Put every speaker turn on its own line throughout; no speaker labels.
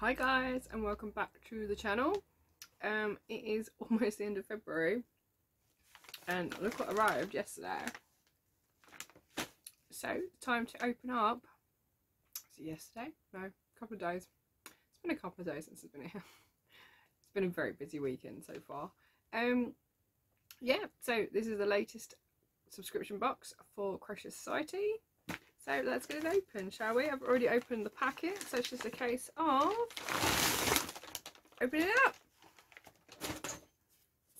Hi guys and welcome back to the channel. Um, it is almost the end of February and look what arrived yesterday. So time to open up. So yesterday? No, a couple of days. It's been a couple of days since it's been here. It's been a very busy weekend so far. Um, yeah, so this is the latest subscription box for Crochet Society. So let's get it open, shall we? I've already opened the packet, so it's just a case of opening it up.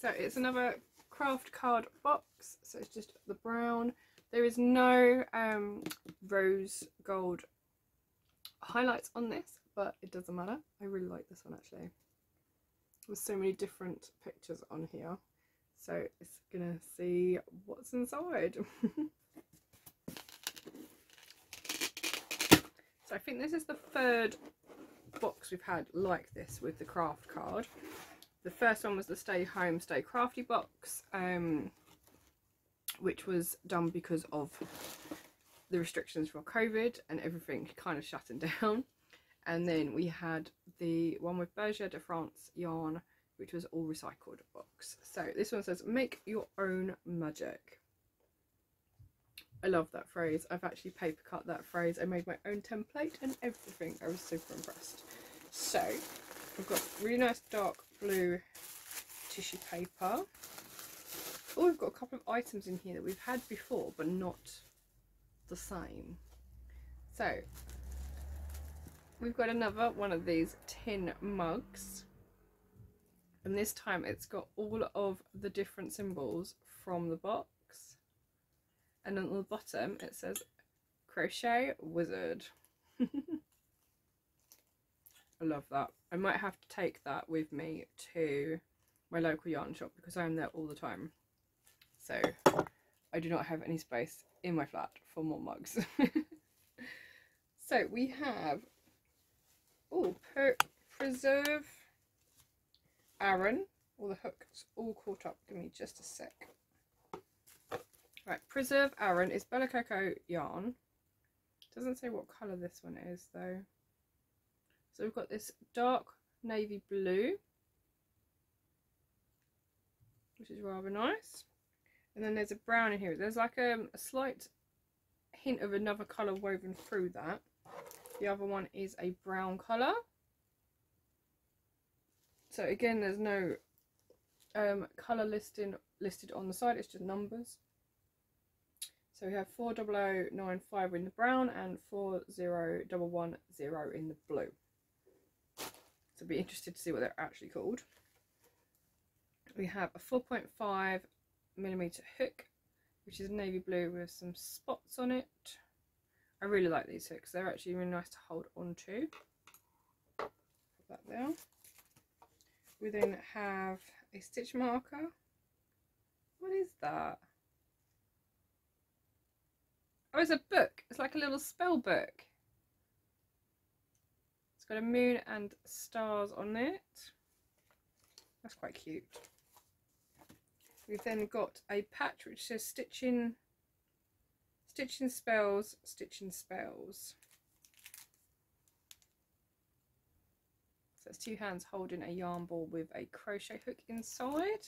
So it's another kraft card box, so it's just the brown. There is no um, rose gold highlights on this, but it doesn't matter. I really like this one actually. There's so many different pictures on here, so it's gonna see what's inside. So I think this is the third box we've had like this with the kraft card. The first one was the Stay Home, Stay Crafty box, um, which was done because of the restrictions for COVID and everything kind of shutting down. And then we had the one with Bergère de France yarn, which was all recycled box. So this one says, make your own magic. I love that phrase. I've actually paper cut that phrase. I made my own template and everything. I was super impressed. So, we've got really nice dark blue tissue paper. Oh, we've got a couple of items in here that we've had before, but not the same. So, we've got another one of these tin mugs. And this time it's got all of the different symbols from the box and on the bottom it says crochet wizard. I love that. I might have to take that with me to my local yarn shop because I'm there all the time. So I do not have any space in my flat for more mugs. So we have oh preserve Aran. All the hooks all caught up. Give me just a sec Right, Preserve Aran is Bella Coco yarn. Doesn't say what colour this one is though. So we've got this dark navy blue, which is rather nice. And then there's a brown in here. There's like a, a slight hint of another colour woven through that. The other one is a brown colour. So again, there's no um, colour listing listed on the side. It's just numbers. So we have 40095 in the brown and 40110 in the blue. So be interested to see what they're actually called. We have a 4.5 millimeter hook, which is navy blue with some spots on it. I really like these hooks. They're actually really nice to hold on to. Put that there. We then have a stitch marker. What is that? Oh, it's a book. It's like a little spell book. It's got a moon and stars on it. That's quite cute. We've then got a patch which says stitching, stitching spells, stitching spells. So it's two hands holding a yarn ball with a crochet hook inside.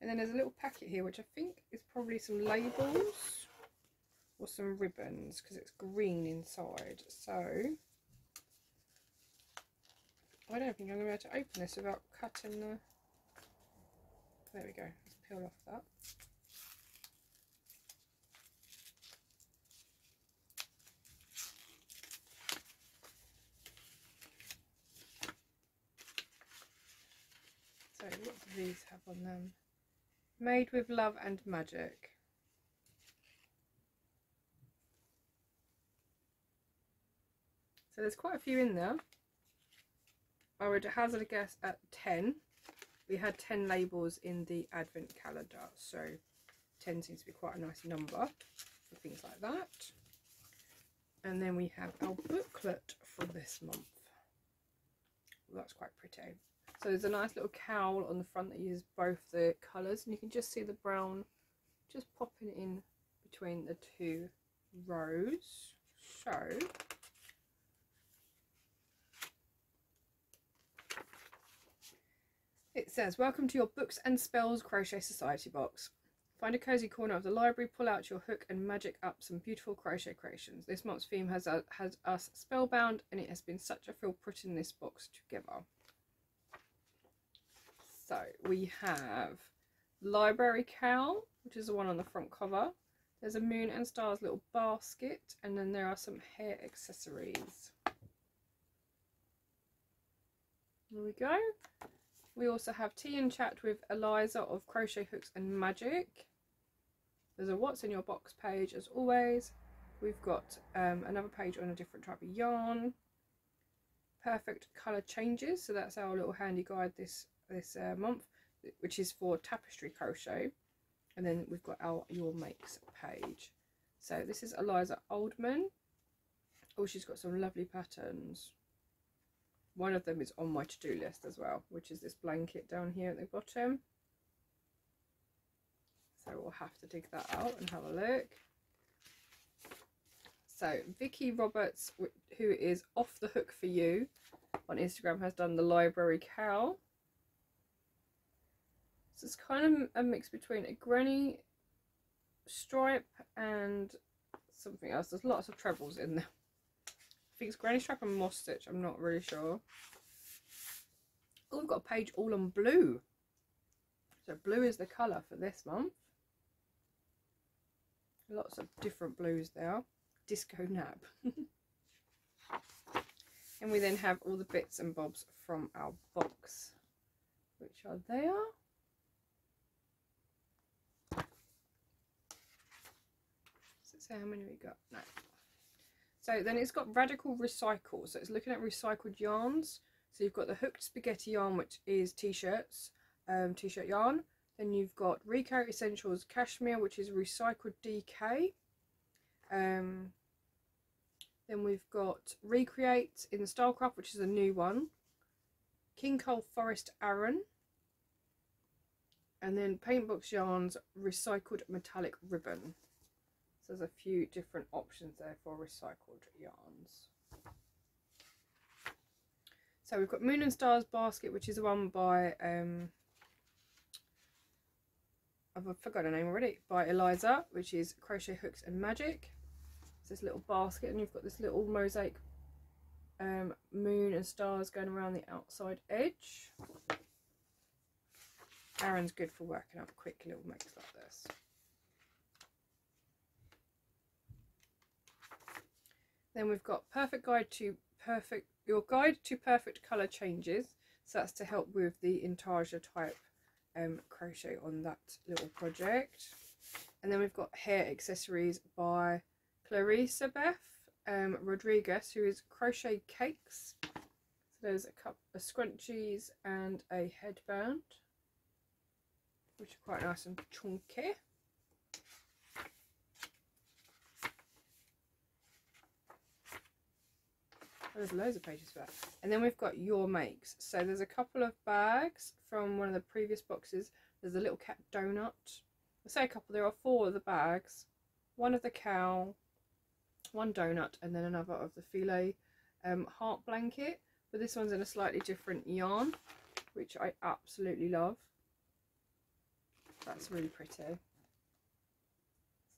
And then there's a little packet here which I think is probably some labels or some ribbons because it's green inside. So I don't think I'm going to be able to open this without cutting the. There we go. Let's peel off that. So what do these have on them? Made with love and magic. There's quite a few in there. I would hazard a guess at 10. We had 10 labels in the advent calendar, so 10 seems to be quite a nice number for things like that. And then we have our booklet for this month. Well, that's quite pretty. So there's a nice little cowl on the front that uses both the colours and you can just see the brown just popping in between the two rows. So It says, Welcome to your Hooks and Spells Crochet Society box. Find a cozy corner of the library, pull out your hook and magic up some beautiful crochet creations. This month's theme has, uh, has us spellbound and it has been such a thrill putting this box together. So we have Library Cowl, which is the one on the front cover. There's a Moon and Stars little basket and then there are some hair accessories. There we go. We also have tea and chat with Eliza of Crochet Hooks and Magic. There's a what's in your box page as always. We've got um, another page on a different type of yarn. Perfect colour changes. So that's our little handy guide this, this uh, month, which is for tapestry crochet. And then we've got our Your Makes page. So this is Eliza Oldman. Oh, she's got some lovely patterns. One of them is on my to-do list as well, which is this blanket down here at the bottom. So we'll have to dig that out and have a look. So Vicky Roberts, who is off the hook for you on Instagram, has done the library cowl. So it's kind of a mix between a granny stripe and something else. There's lots of trebles in there. Think it's granny stripe and moss stitch. I'm not really sure. Oh, we've got a page all on blue. So blue is the colour for this month. Lots of different blues there. Disco nap. and we then have all the bits and bobs from our box, which are there. Say how many we got? No. So then it's got Radical Recycle. So it's looking at recycled yarns. So you've got the hooked spaghetti yarn, which is t-shirts, um, t-shirt yarn. Then you've got Rico Essentials Cashmere, which is recycled DK. Um, then we've got Recreate in the Stylecraft, which is a new one. King Cole Forest Aran. And then Paintbox Yarns Recycled Metallic Ribbon. There's a few different options there for recycled yarns. So we've got Moon and Stars Basket, which is the one by um, I've forgotten her name already, by Eliza, which is Crochet Hooks and Magic. It's this little basket and you've got this little mosaic um, moon and stars going around the outside edge. Aran's good for working up quick little makes like this. Then we've got Perfect Guide to Perfect, your guide to perfect colour changes. So that's to help with the intarsia type um, crochet on that little project. And then we've got hair accessories by Clarissa Beth um, Rodriguez, who is Crochet Cakes. So there's a couple of scrunchies and a headband, which are quite nice and chunky. There's loads of pages for that. And then we've got your makes. So there's a couple of bags from one of the previous boxes. There's a little cat donut. I say a couple, there are four of the bags. One of the cowl, one donut, and then another of the filet um, heart blanket. But this one's in a slightly different yarn, which I absolutely love. That's really pretty. So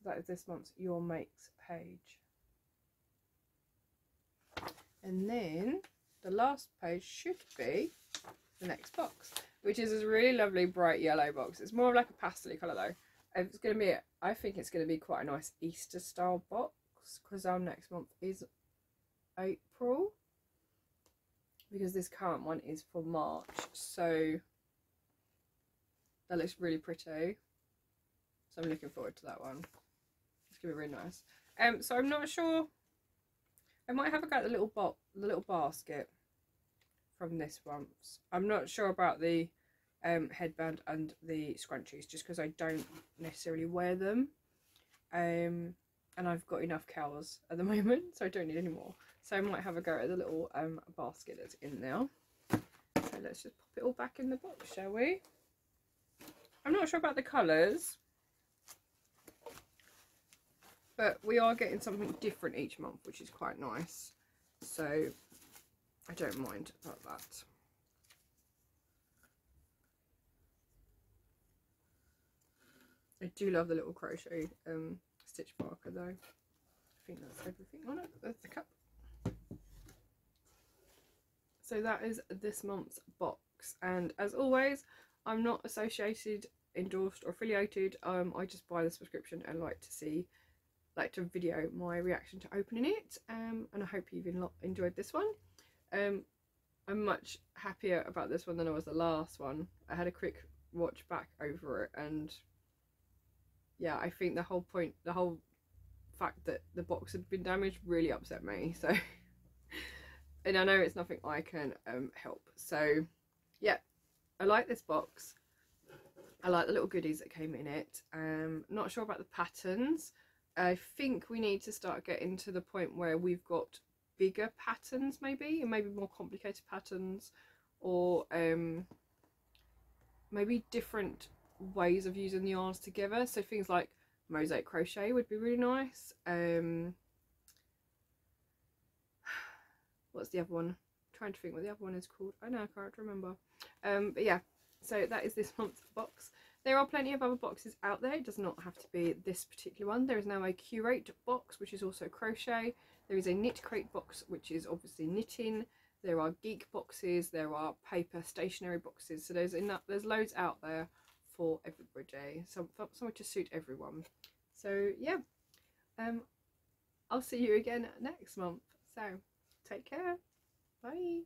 that is this month's Your Makes page. And then the last page should be the next box, which is this really lovely bright yellow box. It's more of like a pastel colour though. It's going to be, I think it's going to be quite a nice Easter style box because our next month is April because this current one is for March. So that looks really pretty. So I'm looking forward to that one. It's going to be really nice. Um, so I'm not sure I might have a go at the little bot, the little basket from this one. I'm not sure about the um, headband and the scrunchies just because I don't necessarily wear them. Um, and I've got enough cowls at the moment, so I don't need any more. So I might have a go at the little um, basket that's in there. So let's just pop it all back in the box, shall we? I'm not sure about the colours but we are getting something different each month which is quite nice. So I don't mind about that. I do love the little crochet um, stitch marker though. I think that's everything on it. That's the cup. So that is this month's box. And as always I'm not associated endorsed or affiliated. Um, I just buy the subscription and like to see like to video my reaction to opening it um, and I hope you've enjoyed this one. Um, I'm much happier about this one than I was the last one. I had a quick watch back over it and yeah I think the whole point the whole fact that the box had been damaged really upset me so and I know it's nothing I can um, help so yeah I like this box I like the little goodies that came in it um not sure about the patterns I think we need to start getting to the point where we've got bigger patterns maybe and maybe more complicated patterns or um maybe different ways of using the yarns together. So things like mosaic crochet would be really nice. Um what's the other one? I'm trying to think what the other one is called. I know i can't remember. Um but yeah so that is this month's box there are plenty of other boxes out there. It does not have to be this particular one. There is now a curate box which is also crochet. There is a Knitcrate box which is obviously knitting. There are geek boxes. There are paper stationery boxes. So there's enough there's loads out there for everybody some somewhere to suit everyone. So yeah. Um i'll see you again next month. So take care. Bye